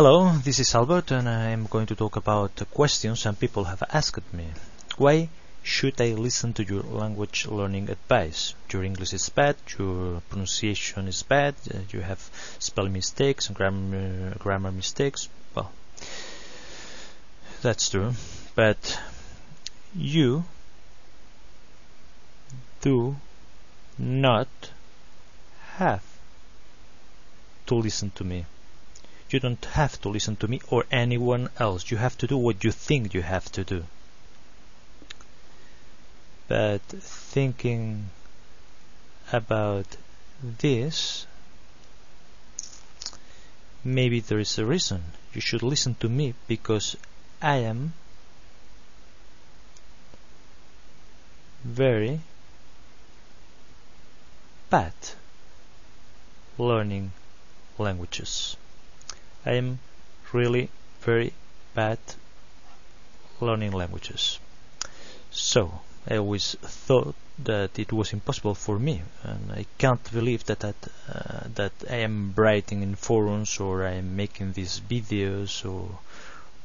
Hello, this is Albert and I am going to talk about questions some people have asked me. Why should I listen to your language learning advice? Your English is bad, your pronunciation is bad, uh, you have spelling mistakes and grammar, grammar mistakes. Well, that's true, but you do not have to listen to me. You don't have to listen to me or anyone else. You have to do what you think you have to do. But thinking about this, maybe there is a reason. You should listen to me because I am very bad learning languages. I am really very bad learning languages. So I always thought that it was impossible for me, and I can't believe that that, uh, that I am writing in forums or I am making these videos or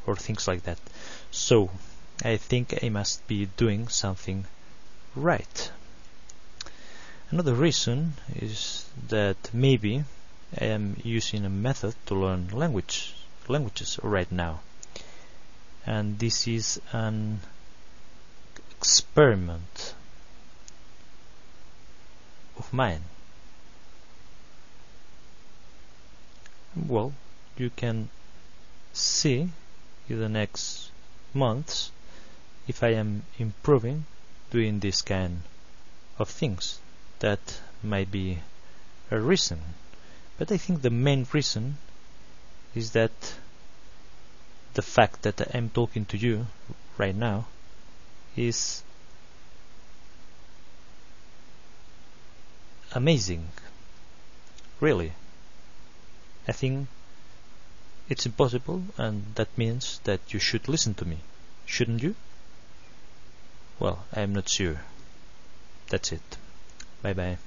or things like that. So I think I must be doing something right. Another reason is that maybe I am using a method to learn language languages right now. And this is an experiment of mine. Well you can see in the next months if I am improving doing this kind of things that might be a reason but I think the main reason is that the fact that I'm talking to you right now is amazing. Really. I think it's impossible and that means that you should listen to me. Shouldn't you? Well, I'm not sure. That's it. Bye bye.